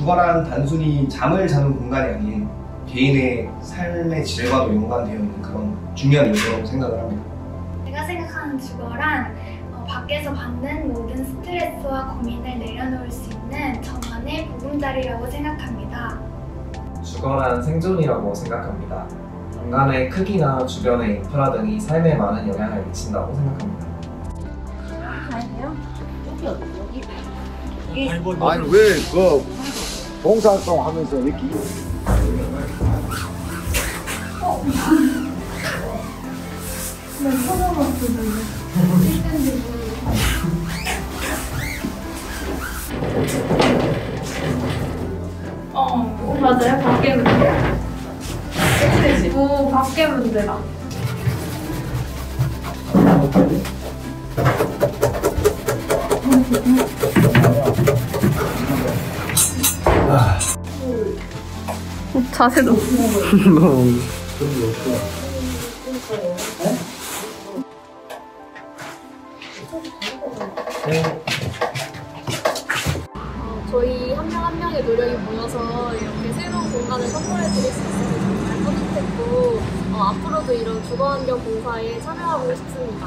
주거란 단순히 잠을 자는 공간이 아닌 개인의 삶의 질과도 연관되어 있는 그런 중요한 요소라고 생각을 합니다. 제가 생각하는 주거란 어, 밖에서 받는 모든 스트레스와 고민을 내려놓을 수 있는 저만의 보금자리라고 생각합니다. 주거란 생존이라고 생각합니다. 공간의 크기나 주변의 인프라 등이 삶에 많은 영향을 미친다고 생각합니다. 아니 왜그 봉사활동 하면서 이렇게 어, 맞아요. 밖에 문제. 오, 밖에 문제다. 자세 너무 저희 한 명 한 명의 노력이 모여서 이렇게 새로운 공간을 선물해 드릴 수 있어서 정말 뿌듯했고 어, 앞으로도 이런 주거환경 봉사에 참여하고 싶습니다.